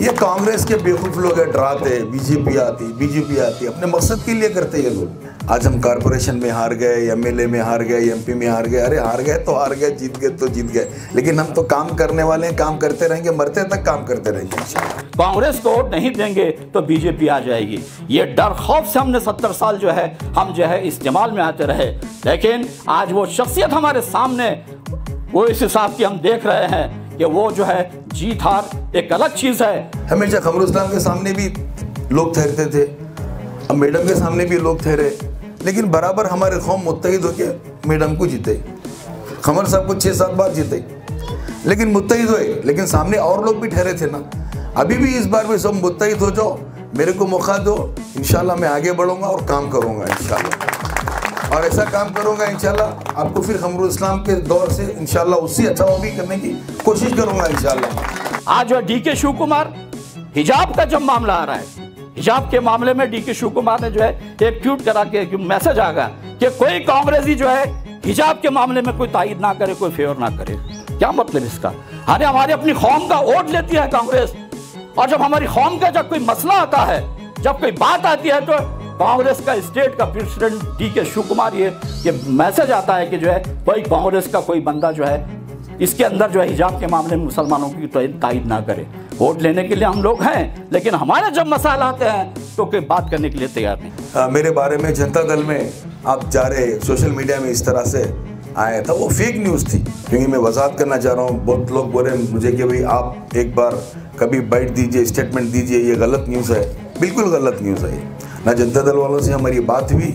ये कांग्रेस के बेवकूफ़ लोग हैं, डराते बीजेपी आती बीजेपी आती, अपने मकसद के लिए करते ये लोग। आज हम कारपोरेशन में हार गए एमएलए में हार गए एमपी में हार गए, अरे हार गए तो हार गए, जीत गए तो जीत गए। लेकिन हम तो काम करने वाले हैं, काम करते रहेंगे, मरते तक काम करते रहेंगे कांग्रेस को वोट नहीं देंगे तो बीजेपी आ जाएगी। ये डर खौफ से हमने सत्तर साल जो है, हम जो है इस्तेमाल में आते रहे। लेकिन आज वो शख्सियत हमारे सामने, वो इस हिसाब की हम देख रहे हैं कि वो जो है जीत हार एक अलग चीज़ है। हमेशा खमर इस्लाम के सामने भी लोग ठहरते थे, अब मैडम के सामने भी लोग ठहरे। लेकिन बराबर हमारे कौम मुतहद होकर मैडम को जीते। खमर साहब को छः सात बार जीते। लेकिन मुतहद हुए, लेकिन सामने और लोग भी ठहरे थे ना। अभी भी इस बार भी सब मुतहद हो जाओ, मेरे को मौका दो, इंशाल्लाह मैं आगे बढ़ूँगा और काम करूँगा, इंशाल्लाह। और ऐसा काम करूँगा, इंशाल्लाह, आपको फिर खमरुल इस्लाम के दौर से, इंशाल्लाह, उससे अच्छा वो भी करने की कोशिश करूँगा, इंशाल्लाह। आज जो डी के शिव कुमार हिजाब का जब मामला आ रहा है, हिजाब के मामले में डी के शिव कुमार ने जो है, एक ट्वीट करा के मैसेज आ गया कि कोई कांग्रेसी जो है, हिजाब के मामले में कोई तायद ना करे, कोई फेवर ना करे। क्या मतलब इसका? अरे, हमारी अपनी कौम का वोट लेती है कांग्रेस, और जब हमारी कौम का जब कोई मसला आता है, जब कोई बात आती है तो कांग्रेस का स्टेट का प्रेसिडेंट डी के शिव कुमार ये ये मैसेज आता है कि जो है कोई कांग्रेस का कोई बंदा जो है इसके अंदर जो है हिजाब के मामले में मुसलमानों की तो तायद ना करे। वोट लेने के लिए हम लोग हैं लेकिन हमारे जब मसाला आते हैं तो कोई बात करने के लिए तैयार नहीं। आ, मेरे बारे में जनता दल में आप जा रहे सोशल मीडिया में इस तरह से आया था वो फेक न्यूज़ थी। क्योंकि मैं वजाहत करना चाह रहा हूँ बहुत लोग बोल मुझे कि भाई आप एक बार कभी बाइट दीजिए स्टेटमेंट दीजिए ये गलत न्यूज़ है। बिल्कुल गलत न्यूज़ है ना जनता दल वालों से हमारी बात हुई,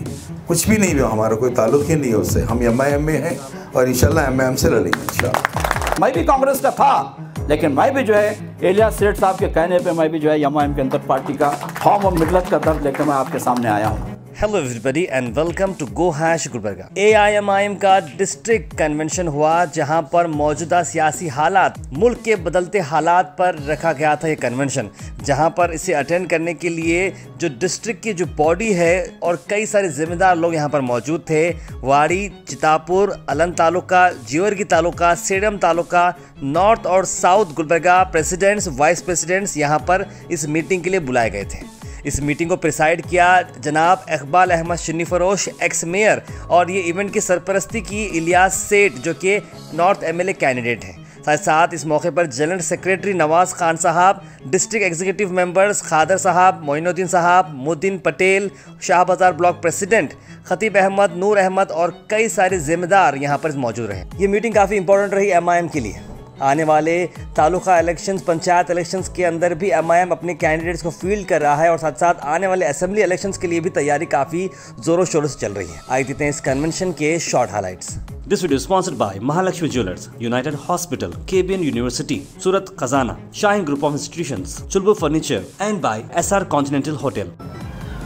कुछ भी नहीं हुआ, हमारा कोई ताल्लुक ही नहीं है उससे। हम एम आई एम में हैं और इंशाल्लाह एम आई एम से लड़ेंगे, इंशाल्लाह। मैं भी कांग्रेस का था, लेकिन मैं भी जो है एलिया सेठ साहब के कहने पे मैं भी जो है एम के अंदर पार्टी का फॉर्म और मिडलत का दर्द लेकर मैं आपके सामने आया हूँ। Hello everybody and welcome to go hash Gulbarga AIMIM का डिस्ट्रिक्ट कन्वेंशन हुआ, जहाँ पर मौजूदा सियासी हालात, मुल्क के बदलते हालात पर रखा गया था ये कन्वेंशन जहाँ पर इसे अटेंड करने के लिए जो डिस्ट्रिक्ट की जो बॉडी है और कई सारे जिम्मेदार लोग यहाँ पर मौजूद थे, वाड़ी, चितापुर अलन तालुका, जीवरगी तालुका, सेडम तालुका नॉर्थ और south Gulbarga presidents vice presidents यहाँ पर इस मीटिंग के लिए बुलाए गए थे। इस मीटिंग को प्रिसाइड किया जनाब इकबाल अहमद शन्नी फरोश एक्स मेयर और ये इवेंट की सरपरस्ती की इलियास सेठ, जो कि नॉर्थ एमएलए कैंडिडेट हैं। साथ साथ इस मौके पर जनरल सेक्रेटरी नवाज़ खान साहब डिस्ट्रिक्ट एग्जीक्यूटिव मेंबर्स खादर साहब, मोइनुद्दीन साहब, मुद्दीन पटेल शाह बाज़ार ब्लॉक प्रेसिडेंट खतीब अहमद, नूर अहमद और कई सारे जिम्मेदार यहाँ पर मौजूद रहे। ये मीटिंग काफ़ी इंपॉर्टेंट रही एमआईएम के लिए। आने वाले तालुका इलेक्शंस पंचायत इलेक्शंस के अंदर भी एमआईएम अपने कैंडिडेट्स को फ़ील्ड कर रहा है और साथ साथ आने वाले असेंबली इलेक्शंस के लिए भी तैयारी काफ़ी जोरों शोरों से चल रही है। आई देते हैं इस कन्वेंशन के short highlights This video is sponsored by Mahalakshmi Jewelers, United Hospital, KBN University, Surat Khazana, Shine Group of Institutions, Chulbur Furniture, and by SR Continental Hotel.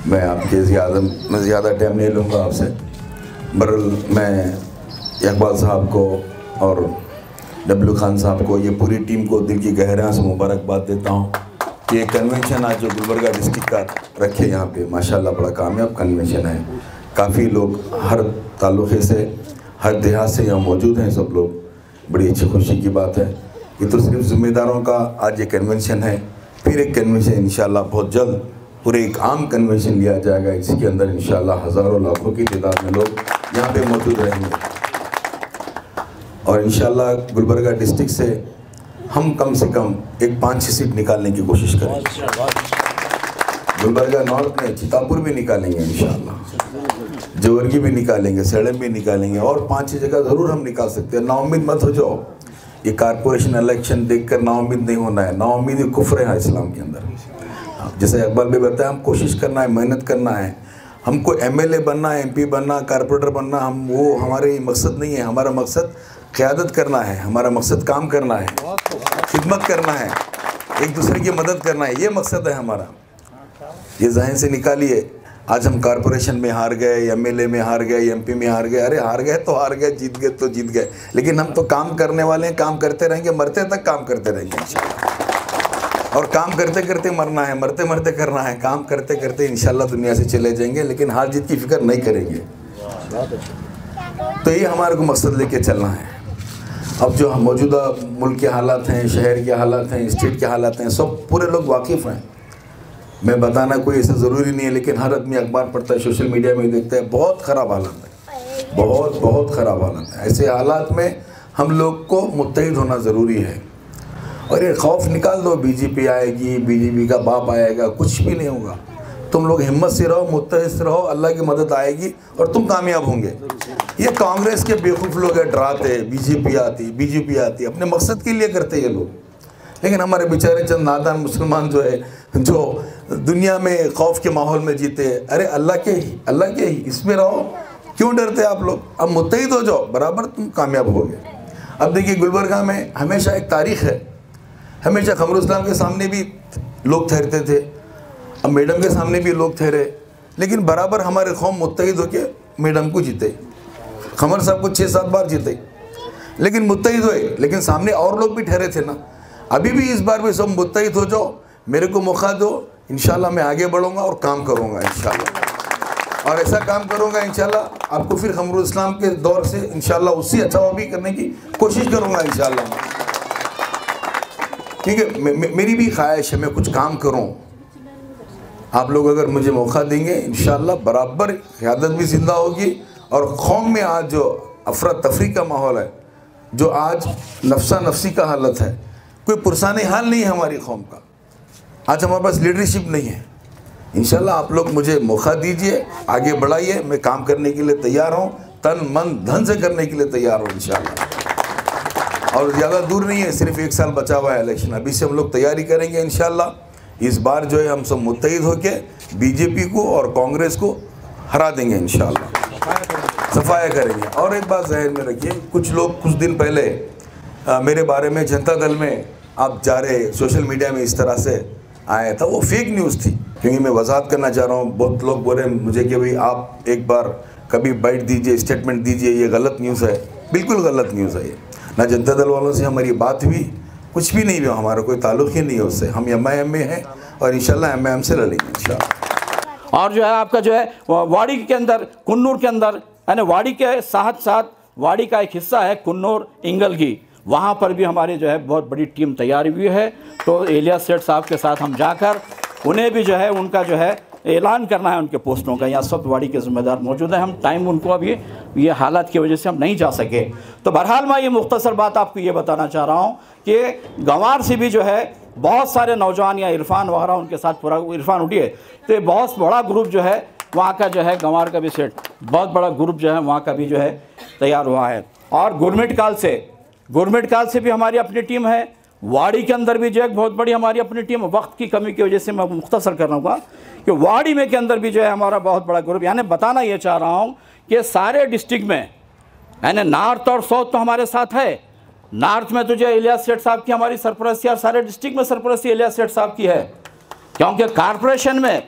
मैं आपके ज़्यादा मैं ज़्यादा टाइम नहीं लूँगा आपसे। बरल मैं इकबाल साहब को और डब्लू खान साहब को, ये पूरी टीम को दिल की गहराइयों से मुबारकबाद देता हूँ कि ये कन्वेंशन आज जो गुलबर्गा डिस्ट्रिक्ट का रखे यहाँ पे, माशाल्लाह बड़ा कामयाब कन्वेंशन है। काफ़ी लोग हर ताल्लुक़े से, हर देहात से यहाँ मौजूद हैं सब लोग। बड़ी अच्छी खुशी की बात है। ये तो सिर्फ़ ज़िम्मेदारों का आज ये कन्वेंशन है। फिर एक कन्वेंशन इंशाल्लाह बहुत जल्द, पूरे एक आम कन्वेंशन लिया जाएगा। इसके अंदर इंशाल्लाह हज़ारों लाखों की तादाद में लोग यहाँ पे मौजूद रहेंगे। और इंशाल्लाह गुलबर्गा डिस्ट्रिक्ट से हम कम से कम एक पाँच छः सीट निकालने की कोशिश करेंगे गुलबर्गा नॉर्थ में चितापुर भी निकालेंगे इंशाल्लाह। जवर्गी भी निकालेंगे सड़म भी निकालेंगे और पाँच छः जगह ज़रूर हम निकाल सकते हैं। नाउमीद मत हो जाओ। ये कारपोरेशन इलेक्शन देखकर नाउमीद नहीं होना है। नाउमीद कुफर है इस्लाम के अंदर। जैसे अकबर भी बताया, हम कोशिश करना है, मेहनत करना है। हमको एमएलए बनना है, एमपी बनना, कारपोरेटर बनना, हम वो हमारे मकसद नहीं है। हमारा मकसद क़्यादत करना है, हमारा मकसद काम करना है, खिदमत करना है, एक दूसरे की मदद करना है, ये मकसद है हमारा। ये जहन से निकालिए, आज हम कारपोरेशन में हार गए एमएलए में हार गए एमपी में हार गए, अरे हार गए तो हार गए, जीत गए तो जीत गए, लेकिन हम तो काम करने वाले हैं, काम करते रहेंगे, मरते तक काम करते रहेंगे और काम करते करते मरना है, मरते मरते करना है, काम करते करते इंशाल्लाह दुनिया से चले जाएँगे, लेकिन हार जीत की फ़िक्र नहीं करेंगे। तो ये हमारे को मकसद लेके चलना है। अब जो मौजूदा मुल्क के हालात हैं, शहर के हालात हैं स्टेट के हालात हैं, सब पूरे लोग वाकिफ़ हैं। मैं बताना कोई ऐसा ज़रूरी नहीं है, लेकिन हर आदमी अखबार पढ़ता है सोशल मीडिया में देखता है। बहुत ख़राब हालत है। बहुत बहुत ख़राब हालत है। ऐसे हालात में हम लोग को मुतहद होना ज़रूरी है। और ये खौफ निकाल दो बीजेपी आएगी बीजेपी का बाप आएगा, कुछ भी नहीं होगा। तुम लोग हिम्मत से रहो मुतहद से रहो, अल्लाह की मदद आएगी और तुम कामयाब होंगे। ये कांग्रेस के बेवकूफ़ लोग है, डराते, बीजेपी आती बीजेपी आती, अपने मकसद के लिए करते ये लोग। लेकिन हमारे बेचारे चंद नादान मुसलमान जो है, जो दुनिया में खौफ के माहौल में जीते अरे अल्लाह के ही, अल्लाह के ही, इसमें रहो। क्यों डरते आप लोग? अब मुतहद हो जाओ, बराबर तुम कामयाब हो गए। अब देखिए गुलबर्गा में हमेशा एक तारीख है। हमेशा खमर इस्लाम के सामने भी लोग ठहरते थे। अब मैडम के सामने भी लोग ठहरे। लेकिन बराबर हमारे कौम मुतहद होके मैडम को जीते। खमर साहब को छः सात बार जीते। लेकिन मुतहद हुए, लेकिन सामने और लोग भी ठहरे थे ना। अभी भी इस बार भी सब मुतहद हो जाओ, मेरे को मौका दो इन मैं आगे बढ़ूँगा और काम करूँगा इन और ऐसा काम करूँगा इन आपको फिर खमर इस्लाम के दौर से इन उससे अच्छा भी करने की कोशिश करूँगा इन ठीक है मेरी भी ख्वाहिश है, मैं कुछ काम करूँ। आप लोग अगर मुझे मौका देंगे इन बराबर क़्यादत भी ज़िंदा होगी और कौम में आज जो अफरा तफरी का माहौल है, जो आज नफसा नफसी का हालत है, कोई पुरसानी हाल नहीं है हमारी कौम का। आज हमारे पास लीडरशिप नहीं है। इन आप लोग मुझे मौका दीजिए, आगे बढ़ाइए, मैं काम करने के लिए तैयार हूँ, तन मन धन से करने के लिए तैयार हूँ इन और ज़्यादा दूर नहीं है, सिर्फ़ एक साल बचा हुआ है इलेक्शन, अभी से हम लोग तैयारी करेंगे इन इस बार जो है हम सब मुतहद होके बीजेपी को और कांग्रेस को हरा देंगे इन सफाया करेंगे। और एक बात जहन में रखिए कुछ लोग कुछ दिन पहले आ, मेरे बारे में जनता दल में आप जा रहे सोशल मीडिया में इस तरह से आया था वो फेक न्यूज़ थी। क्योंकि मैं वजाहत करना चाह रहा हूँ बहुत लोग बोले मुझे कि भाई आप एक बार कभी बैठ दीजिए स्टेटमेंट दीजिए ये गलत न्यूज़ है। बिल्कुल गलत न्यूज़ है ये। ना जनता दल वालों से हमारी बात हुई कुछ भी नहीं हुआ हमारा कोई ताल्लुक ही नहीं है उससे। हम एम आई एम में हैं और इंशाल्लाह एम आई एम से लड़ेंगे, इंशाल्लाह। और जो है आपका जो है वाड़ी के अंदर, कुन्नूर के अंदर यानी वाड़ी के साथ साथ वाड़ी का एक हिस्सा है कुन्नूर इंगलगी वहाँ पर भी हमारी जो है बहुत बड़ी टीम तैयार हुई है। तो एलिया सेठ साहब के साथ हम जाकर, उन्हें भी जो है, उनका जो है ऐलान करना है उनके पोस्टों का, यहाँ सब वाड़ी के ज़िम्मेदार मौजूद है। हम टाइम उनको अभी ये हालात की वजह से हम नहीं जा सके। तो बहरहाल मैं ये मुख्तसर बात आपको ये बताना चाह रहा हूँ कि गंवार से भी जो है, बहुत सारे नौजवान या इरफान वगैरह उनके साथ पूरा, इरफान उठिए। तो ये बहुत बड़ा ग्रुप जो है, वहाँ का जो है गंवार का भी सेट बहुत बड़ा ग्रुप जो है वहाँ का भी जो है तैयार हुआ है। और गवर्नमेंट काल से गवर्नमेंट काल से भी हमारी अपनी टीम है। वाड़ी के अंदर भी जो है बहुत बड़ी हमारी अपनी टीम वक्त की कमी की वजह से मैं मुख्तसर कर रहा कि वाड़ी में के अंदर भी जो है हमारा बहुत बड़ा ग्रुप, यानी बताना ये चाह रहा हूँ कि सारे डिस्ट्रिक्ट में, यानी नॉर्थ और साउथ तो हमारे साथ है, नॉर्थ में तो जो इलियास सेठ साहब की हमारी सरपरस्ती और सारे डिस्ट्रिक्ट में सरपरस्ती इलियास सेठ साहब की है। क्योंकि कारपोरेशन में,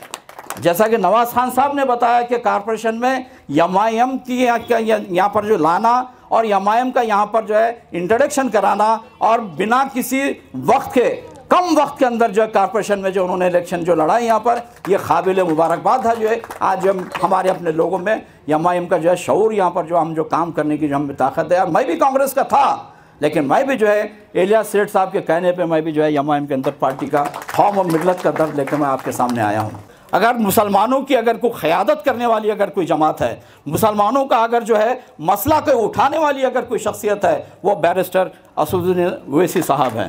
जैसा कि नवाज़ खान साहब ने बताया कि कारपोरेशन में एम आई एम की यहाँ पर जो लाना और एम का यहाँ पर जो है इंट्रोडक्शन कराना और बिना किसी वक्त के, कम वक्त के अंदर जो है कॉरपोरेशन में जो उन्होंने इलेक्शन जो लड़ा यहाँ पर, ये काबिल मुबारकबाद था जो है। आज हम, हमारे अपने लोगों में एम का जो है शूर यहाँ पर जो हम जो काम करने की जो हमें ताकत है, मैं भी कांग्रेस का था, लेकिन मैं भी जो है एलिया सेठ साहब के कहने पे मैं भी जो है एम के अंदर पार्टी का फॉर्म और मिलत का दर्द लेकर मैं आपके सामने आया हूँ। अगर मुसलमानों की अगर कोई क़्यादत करने वाली अगर कोई जमात है, मुसलमानों का अगर जो है मसला को उठाने वाली अगर कोई शख्सियत है, वो बैरिस्टर असुद्दीन वैसी साहब हैं।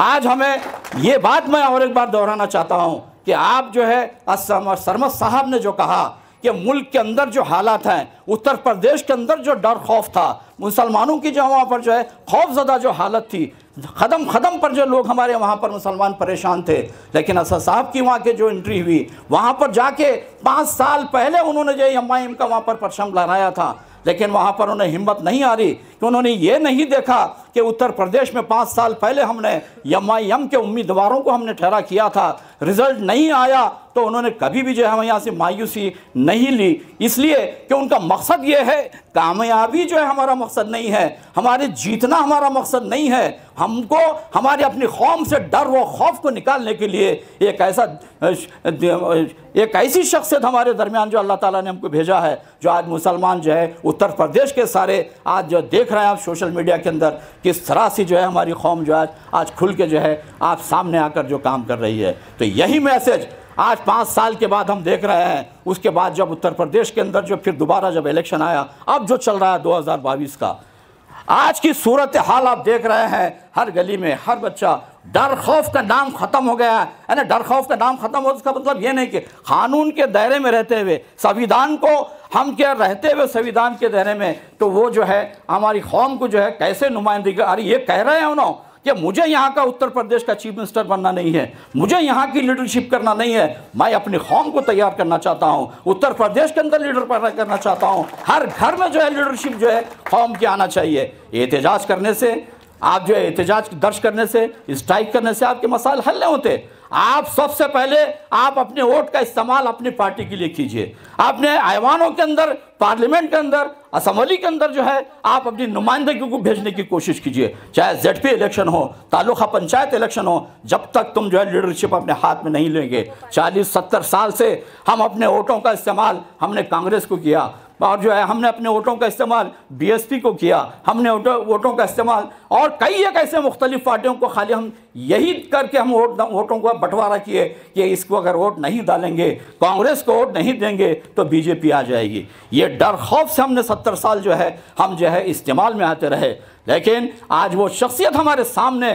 आज हमें ये बात मैं और एक बार दोहराना चाहता हूँ कि आप जो है सरमत साहब ने जो कहा कि मुल्क के अंदर जो हालात हैं, उत्तर प्रदेश के अंदर जो डर खौफ था, मुसलमानों की जो वहाँ पर जो है खौफजदा जो हालत थी ख़दम ख़दम पर जो लोग हमारे वहाँ पर मुसलमान परेशान थे। लेकिन असद साहब की वहाँ के जो एंट्री हुई, वहाँ पर जाके पाँच साल पहले उन्होंने जो एमआईएम का वहाँ पर परचम लहराया था। लेकिन वहाँ पर उन्हें हिम्मत नहीं आ रही। कि उन्होंने ये नहीं देखा कि उत्तर प्रदेश में पाँच साल पहले हमने एम आई एम के उम्मीदवारों को हमने ठहरा किया था। रिज़ल्ट नहीं आया तो उन्होंने कभी भी जो है यहाँ से मायूसी नहीं ली। इसलिए कि उनका मकसद ये है, कामयाबी जो है हमारा मकसद नहीं है। हमारे जीतना हमारा मकसद नहीं है। हमको, हमारे अपनी कौम से डर व खौफ को निकालने के लिए एक ऐसा, एक ऐसी शख्सियत हमारे दरमियान जो अल्लाह ताला ने हमको भेजा है, जो आज मुसलमान जो है उत्तर प्रदेश के सारे आज जो देख रहे हैं आप सोशल मीडिया के अंदर किस तरह से जो है हमारी कौम जो है आज खुल के जो है आप सामने आकर जो काम कर रही है। तो यही मैसेज आज पाँच साल के बाद हम देख रहे हैं। उसके बाद जब उत्तर प्रदेश के अंदर जो फिर दोबारा जब इलेक्शन आया, अब जो चल रहा है दो हज़ार बाईस का, आज की सूरत हाल आप देख रहे हैं। हर गली में हर बच्चा डर खौफ का नाम खत्म हो गया है। ना डर खौफ का नाम खत्म हो, उसका मतलब ये नहीं कि कानून के दायरे में रहते हुए, संविधान को हम क्या रहते हुए संविधान के दायरे में तो वो जो है, हमारी कौम को जो है, कैसे नुमाइंदगी अरे, ये कह रहे हैं उन्होंने कि मुझे यहाँ का उत्तर प्रदेश का चीफ मिनिस्टर बनना नहीं है, मुझे यहाँ की लीडरशिप करना नहीं है, मैं अपनी कौम को तैयार करना चाहता हूँ, उत्तर प्रदेश के अंदर लीडर पैदा करना चाहता हूँ, हर घर में जो है लीडरशिप जो है, कौम की आना चाहिए। एहतजाज करने से आप जो एहतजाज दर्ज करने से, स्ट्राइक करने से आपके मसाइल हल नहीं होते। आप सबसे पहले आप अपने वोट का इस्तेमाल अपनी पार्टी के लिए कीजिए। अपने ऐवानों के अंदर, पार्लियामेंट के अंदर, असम्बली के अंदर जो है, आप अपनी नुमाइंदगी को भेजने की कोशिश कीजिए। चाहे जेड पी इलेक्शन हो, तालुका पंचायत इलेक्शन हो, जब तक तुम जो है लीडरशिप अपने हाथ में नहीं लेंगे। चालीस, सत्तर साल से हम अपने वोटों का इस्तेमाल हमने कांग्रेस को किया। और जो है, हमने अपने वोटों का इस्तेमाल बीएसपी को किया, हमने वोटों का इस्तेमाल, और कई एक ऐसे मुख्तलिफ़ पार्टियों को खाली हम यही करके हम वोट, वोटों का बंटवारा किए कि इसको अगर वोट नहीं डालेंगे, कांग्रेस को वोट नहीं देंगे तो बीजेपी आ जाएगी। ये डर खौफ से हमने सत्तर साल जो है, हम जो है इस्तेमाल में आते रहे। लेकिन आज वो शख्सियत हमारे सामने,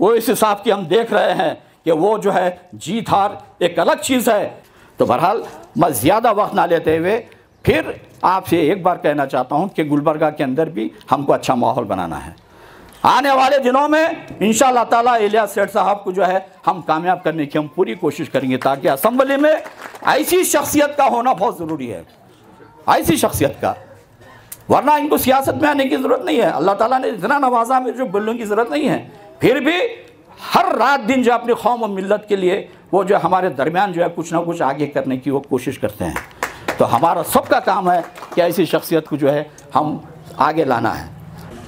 वो इस हिसाब की हम देख रहे हैं कि वो जो है, जीत हार एक अलग चीज़ है। तो बहरहाल, मैं ज़्यादा वक्त ना लेते हुए फिर आपसे एक बार कहना चाहता हूँ कि गुलबर्गा के अंदर भी हमको अच्छा माहौल बनाना है। आने वाले दिनों में इन ताला इलिया सेठ साहब को जो है हम कामयाब करने की हम पूरी कोशिश करेंगे ताकि असम्बली में ऐसी शख्सियत का होना बहुत ज़रूरी है। ऐसी शख्सियत का। वरना इनको सियासत में आने की ज़रूरत नहीं है। अल्लाह ताला ने इतना नवाजा में जो बोलने की ज़रूरत नहीं है। फिर भी हर रात दिन जो अपनी कौम और मिलत के लिए वो जो हमारे दरमियान जो है कुछ ना कुछ आगे करने की वो कोशिश करते हैं। तो हमारा सबका काम है कि ऐसी शख्सियत को जो है हम आगे लाना है।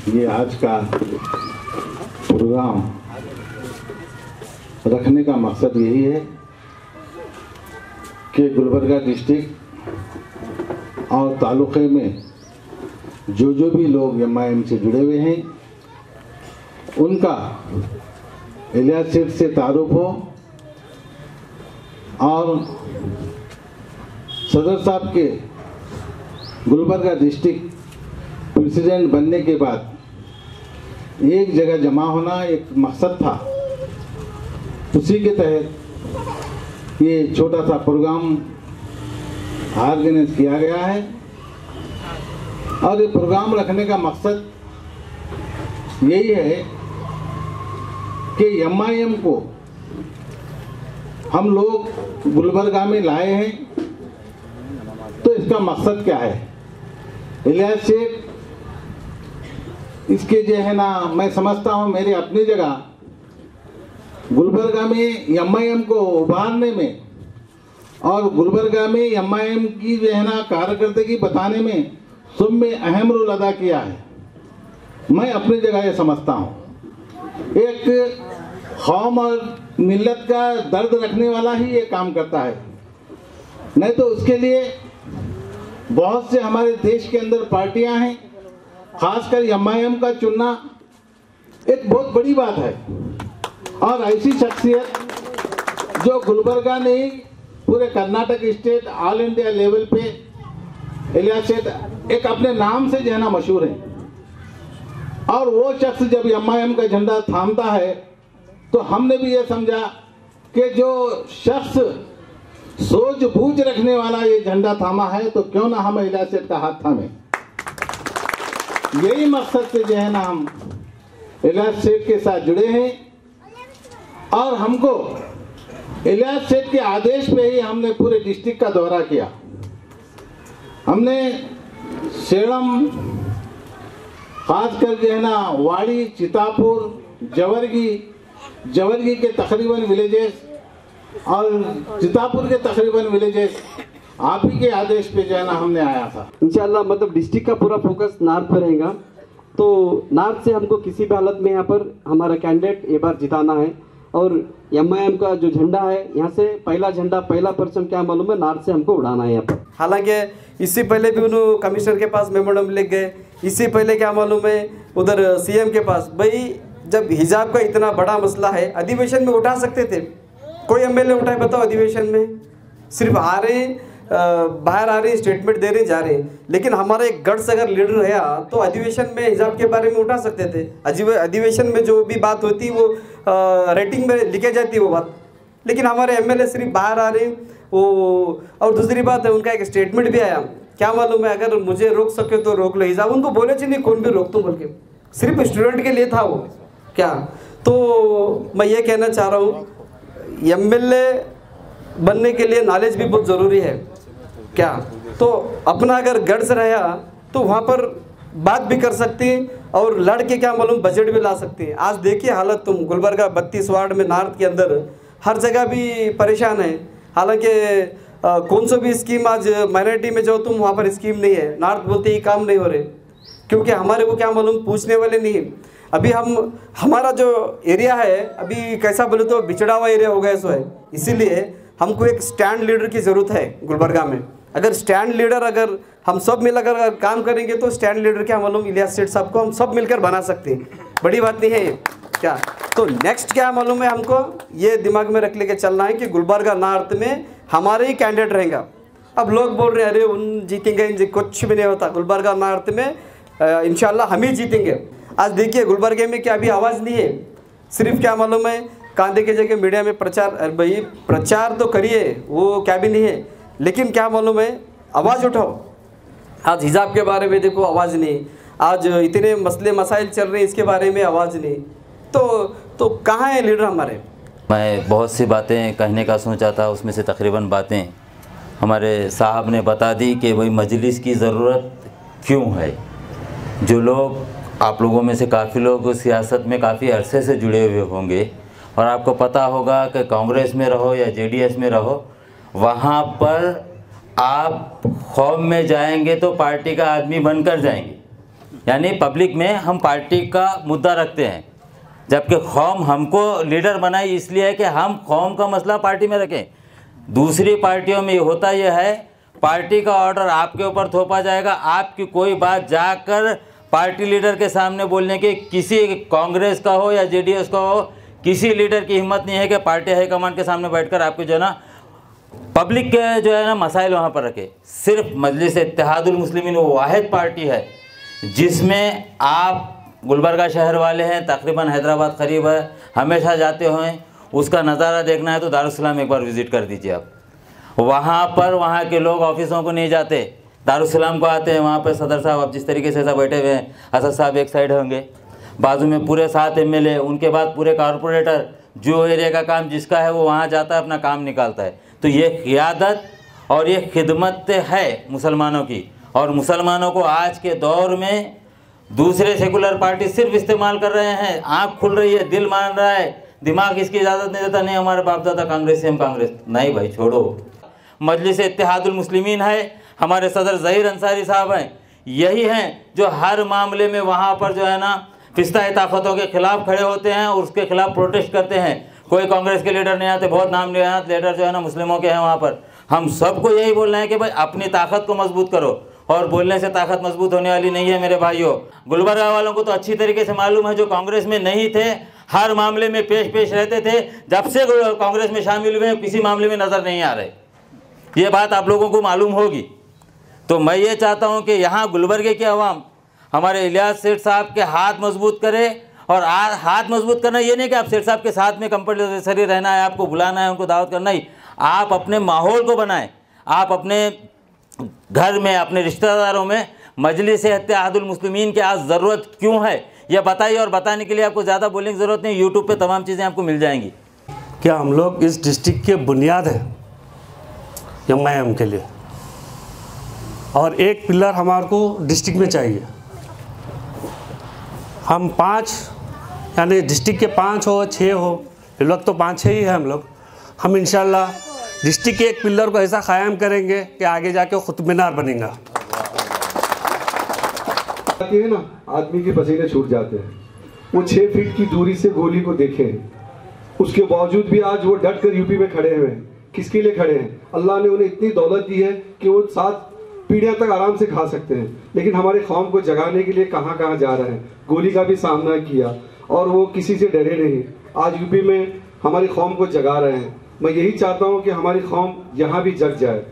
ये आज का प्रोग्राम रखने का मकसद यही है कि गुलबर्गा डिस्ट्रिक्ट और तालुक़े में जो जो भी लोग एम से जुड़े हुए हैं, उनका सीट से तारुफ हो और सदर साहब के गुलबर्गा डिस्ट्रिक्ट प्रेसिडेंट बनने के बाद एक जगह जमा होना एक मकसद था। उसी के तहत ये छोटा सा प्रोग्राम ऑर्गेनाइज किया गया है। और ये प्रोग्राम रखने का मकसद यही है कि एमआईएम को हम लोग गुलबर्गा में लाए हैं। इसका मकसद क्या है? इलियास शेख, इसके जो है ना, मैं समझता हूँ मेरी अपनी जगह गुलबर्गा में एम को उभारने में और गुलबर्गा में एम की जो है ना कार्यकर्दगी बताने में सब में अहम रोल अदा किया है। मैं अपनी जगह ये समझता हूँ। एक कौम और मिलत का दर्द रखने वाला ही ये काम करता है। नहीं तो उसके लिए बहुत से हमारे देश के अंदर पार्टियाँ हैं, खासकर एमआईएम का चुनना एक बहुत बड़ी बात है। और ऐसी शख्सियत जो गुलबर्गा नहीं पूरे Karnataka state all India level पे इलियास एक अपने नाम से जो है ना मशहूर है। और वो शख्स जब एमआईएम का झंडा थामता है तो हमने भी ये समझा कि जो शख्स सोच बूझ रखने वाला ये झंडा थामा है तो क्यों ना हम इलाज सेठ का हाथ थामे? यही मकसद से जो है ना हम इलाज सेठ के साथ जुड़े हैं। और हमको इलाज सेठ के आदेश पे ही हमने पूरे डिस्ट्रिक्ट का दौरा किया। हमने सेड़म खासकर जो है ना वाड़ी, चितापुर, जवरगी जवरगी के तकरीबन विलेजेस और चितापुर के तकरीबन विलेजेस आप ही के आदेश पे जो है ना हमने आया था। इंशाल्लाह मतलब डिस्ट्रिक्ट का पूरा फोकस नार्थ पे रहेगा। तो नार्थ से हमको किसी भी हालत में यहाँ पर हमारा कैंडिडेट ये बार जिताना है। और एम का जो झंडा है यहाँ से पहला झंडा पहला परचम क्या मालूम है नार्थ से हमको उड़ाना है यहाँ पर। हालाँकि इससे पहले भी उन्होंने कमिश्नर के पास मेमोरम लिख गए। इससे पहले क्या मालूम है उधर सीएम के पास। भाई जब हिजाब का इतना बड़ा मसला है अधिवेशन में उठा सकते थे। कोई एमएलए उठाए बताओ अधिवेशन में? सिर्फ़ आ रहे हैं, बाहर आ रहे स्टेटमेंट दे रहे जा रहे। हैं लेकिन हमारा एक गट्स अगर लीडर रहा तो अधिवेशन में हिजाब के बारे में उठा सकते थे। अधिवेशन में जो भी बात होती वो रेटिंग में लिखे जाती वो बात। लेकिन हमारे एमएलए सिर्फ़ बाहर आ रहे हैं, वो और दूसरी बात है उनका एक स्टेटमेंट भी आया। क्या मालूम है अगर मुझे रोक सके तो रोक लो हिजाब उनको बोले जी नहीं कौन भी रोक तुम बोल के। सिर्फ़ स्टूडेंट के लिए था वो। क्या? तो मैं ये कहना चाह रहा हूँ एमएलए बनने के लिए नॉलेज भी बहुत ज़रूरी है। क्या? तो अपना अगर गढ़ रहा तो वहाँ पर बात भी कर सकती और लड़ के क्या मालूम बजट भी ला सकती हैं। आज देखिए हालत तुम, गुलबर्गा बत्तीस वार्ड में नॉर्थ के अंदर। हर जगह भी परेशान है। हालाँकि कौन सा भी स्कीम आज माइनॉरिटी में जाओ तुम, वहाँ पर स्कीम नहीं है। नॉर्थ बोलते ही काम नहीं हो रहे। क्योंकि हमारे को क्या मालूम, पूछने वाले नहीं। अभी हम, हमारा जो एरिया है, अभी कैसा बोले तो बिछड़ा हुआ एरिया हो गया सो है इसीलिए हमको एक स्टैंड लीडर की ज़रूरत है गुलबर्गा में। अगर स्टैंड लीडर अगर हम सब मिलकर अगर काम करेंगे तो स्टैंड लीडर क्या मालूम, इलियास सेठ साहब को हम सब मिलकर बना सकते हैं। बड़ी बात नहीं है ये, क्या? तो नेक्स्ट क्या मालूम है हमको? ये दिमाग में रख लेके चलना है कि गुलबर्गा नॉर्थ में हमारे ही कैंडिडेट रहेगा। अब लोग बोल रहे हैं, अरे उन जीतेंगे कुछ भी नहीं होता। गुलबर्गा नॉर्थ में इंशाल्लाह हम ही जीतेंगे। आज देखिए गुलबर्गे में क्या अभी आवाज़ नहीं है। सिर्फ़ क्या मालूम है कांधे के जगह मीडिया में प्रचार भाई, प्रचार तो करिए, वो क्या भी नहीं है। लेकिन क्या मालूम है, आवाज़ उठाओ। आज हिजाब के बारे में देखो, आवाज़ नहीं। आज इतने मसले मसाइल चल रहे हैं, इसके बारे में आवाज़ नहीं। तो तो कहाँ है लीडर हमारे? मैं बहुत सी बातें कहने का सोचा था, उसमें से तकरीबन बातें। हमारे साहब ने बता दी कि भाई, मजलिस की ज़रूरत क्यों है? जो लोग आप लोगों में से काफ़ी लोग सियासत में काफ़ी अरसे से जुड़े हुए होंगे। और आपको पता होगा कि कांग्रेस में रहो या जेडीएस में रहो, वहाँ पर आप खौफ में जाएँगे तो पार्टी का आदमी बनकर जाएँगे। यानी पब्लिक में हम पार्टी का मुद्दा रखते हैं। जबकि कौम हमको लीडर बनाई इसलिए है कि हम कौम का मसला पार्टी में रखें। दूसरी पार्टियों में होता यह है, पार्टी का ऑर्डर आपके ऊपर थोपा जाएगा, आपकी कोई बात जाकर पार्टी लीडर के सामने बोलने की किसी कांग्रेस का हो या जेडीएस का हो, किसी लीडर की हिम्मत नहीं है कि पार्टी हाईकमान के सामने बैठकर आपके जो है ना, पब्लिक के जो है ना मसाइल वहाँ पर रखे। सिर्फ़ मजलिस इत्तेहादुल मुस्लिमीन, वो वाहिद पार्टी है, जिसमें आप गुलबर्गा शहर वाले हैं, तकरीबन हैदराबाद करीब है, हमेशा जाते हुए उसका नज़ारा देखना है तो दारुसलाम एक बार विज़िट कर दीजिए आप। वहाँ पर, वहाँ के लोग ऑफिसों को नहीं जाते। दारुसलाम को आते हैं, वहाँ पर सदर साहब अब जिस तरीके से सब बैठे हुए हैं, असद साहब एक साइड होंगे। बाजू में पूरे सात एमएलए उनके बाद पूरे कारपोरेटर जो एरिया का काम जिसका है वो वहाँ जाता है, अपना काम निकालता है। तो ये क्यादत और ये खिदमत है मुसलमानों की। और मुसलमानों को आज के दौर में दूसरे सेकुलर पार्टी सिर्फ़ इस्तेमाल कर रहे हैं। आँख खुल रही है, दिल मान रहा है। दिमाग इसकी इजाज़त नहीं देता, नहीं, हमारे बाप दादा कांग्रेस से हम कांग्रेस। नहीं भाई, छोड़ो। मजलिस इत्तेहादुल मुस्लिमीन है हमारे सदर जहीर अंसारी साहब हैं, यही हैं जो हर मामले में वहाँ पर जो है ना फिस्ता ताकतों के खिलाफ खड़े होते हैं और उसके खिलाफ प्रोटेस्ट करते हैं। कोई कांग्रेस के लीडर नहीं आते, बहुत नाम निहात लीडर जो है ना मुस्लिमों के हैं वहाँ पर। हम सबको यही बोल रहे हैं कि भाई अपनी ताकत को मज़बूत करो और बोलने से ताकत मज़बूत होने वाली नहीं है मेरे भाइयों। गुलबर्गा वालों को तो अच्छी तरीके से मालूम है, जो कांग्रेस में नहीं थे, हर मामले में पेश पेश रहते थे, जब से कांग्रेस में शामिल हुए किसी मामले में नज़र नहीं आ रहे। ये बात आप लोगों को मालूम होगी। तो मैं ये चाहता हूँ कि यहाँ गुलबर्गे के अवाम हमारे इलियास सेठ साहब के हाथ मज़बूत करे और आ, हाथ मज़बूत करना ये नहीं कि आप सेठ साहब के साथ में कंपलसरी रहना है आपको बुलाना है उनको दावत करना ही। आप अपने माहौल को बनाएँ। आप अपने घर में अपने रिश्तेदारों में मजलिस मुस्लिमीन की आज ज़रूरत क्यों है? यह बताइए और बताने के लिए आपको ज़्यादा बोलने की ज़रूरत नहीं यूट्यूब पे तमाम चीज़ें आपको मिल जाएँगी। क्या हम लोग इस डिस्ट्रिक्ट के बुनियाद हैं? एम के लिए। और एक पिलर हमारे को डिस्ट्रिक्ट में चाहिए। हम पाँच, यानी डिस्ट्रिक्ट के पाँच हो, छः हो इस वक्त तो पाँच, छः ही है हम लोग। हम इंशाल्लाह डिस्ट्रिक्ट के एक पिलर को ऐसा कायम करेंगे कि आगे जाके खुद मीनार बनेगा है ना, आदमी के पसीने छूट जाते हैं। वो छह फीट की दूरी से गोली को देखे। उसके बावजूद भी आज वो डट कर यूपी में खड़े हुए हैं। किसके लिए खड़े हैं? अल्लाह ने उन्हें इतनी दौलत दी है कि वो सात पीढ़ियाँ तक आराम से खा सकते हैं। लेकिन हमारे कौम को जगाने के लिए कहाँ कहाँ जा रहे हैं? गोली का भी सामना किया और वो किसी से डरे नहीं। आज यूपी में हमारी कौम को जगा रहे हैं। मैं यही चाहता हूँ कि हमारी कौम यहाँ भी जग जाए।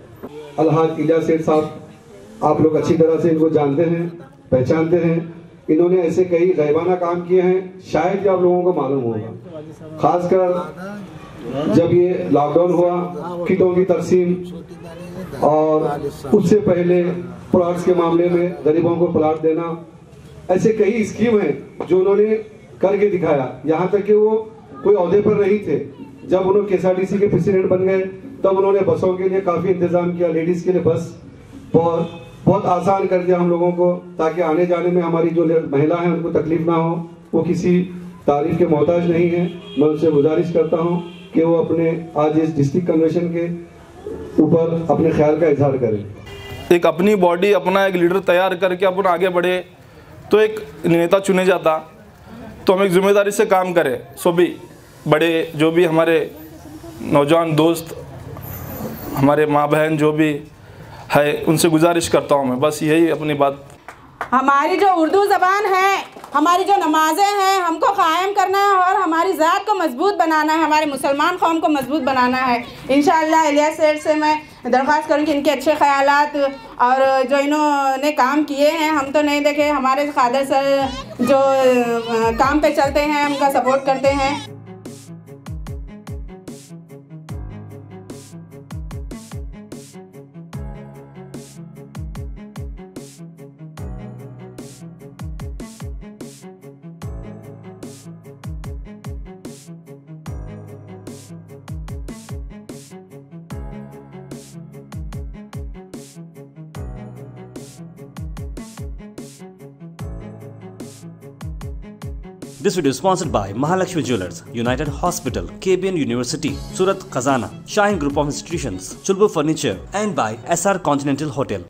अलहाज इलिया सेठ साहब, आप लोग अच्छी तरह से इनको जानते हैं, पहचानते हैं। इन्होंने ऐसे कई गैबाना काम किए हैं, शायद आप लोगों को मालूम होगा। खासकर जब ये लॉकडाउन हुआ किटों की तकसीम और उससे पहले प्लाट्स के मामले में गरीबों को प्लाट देना। ऐसे कई स्कीम हैं जो उन्होंने करके दिखाया। यहाँ तक कि वो कोई अहदे पर नहीं थे। जब उन्होंने केएसआरटीसी के प्रेसिडेंट बन गए, तब उन्होंने बसों के लिए काफ़ी इंतज़ाम किया, लेडीज़ के लिए बस। बहुत बहुत आसान कर दिया हम लोगों को, ताकि आने जाने में हमारी जो महिला है, उनको तकलीफ़ ना हो। वो किसी तारीफ़ के मोहताज नहीं है। मैं उनसे गुजारिश करता हूँ कि वो अपने आज इस डिस्ट्रिक्ट कन्वेंशन के ऊपर अपने ख्याल का इजहार करें। एक अपनी बॉडी अपना एक लीडर तैयार करके अपन आगे बढ़े तो एक नेता चुने जाता तो हम एक ज़िम्मेदारी से काम करें। सो भी बड़े, जो भी हमारे नौजवान दोस्त, हमारे माँ बहन जो भी है, उनसे गुजारिश करता हूँ मैं। बस यही अपनी बात हमारी जो उर्दू ज़बान है, हमारी जो नमाज़ें हैं, हमको कायम करना है और हमारी ज़ात को मज़बूत बनाना है, हमारे मुसलमान कौम को मज़बूत बनाना है। इन इलिया सेठ से मैं दरख्वास्त करूँ कि इनके अच्छे ख्याल और जो इन्होंने काम किए हैं, हम तो नहीं देखे, हमारे खादर सर जो काम पे चलते हैं, उनका सपोर्ट करते हैं। This video is sponsored by Mahalakshmi Jewelers, United Hospital, KBN University, Surat Khazana, Shine Group of Institutions, Chulbur Furniture, and by SR Continental Hotel.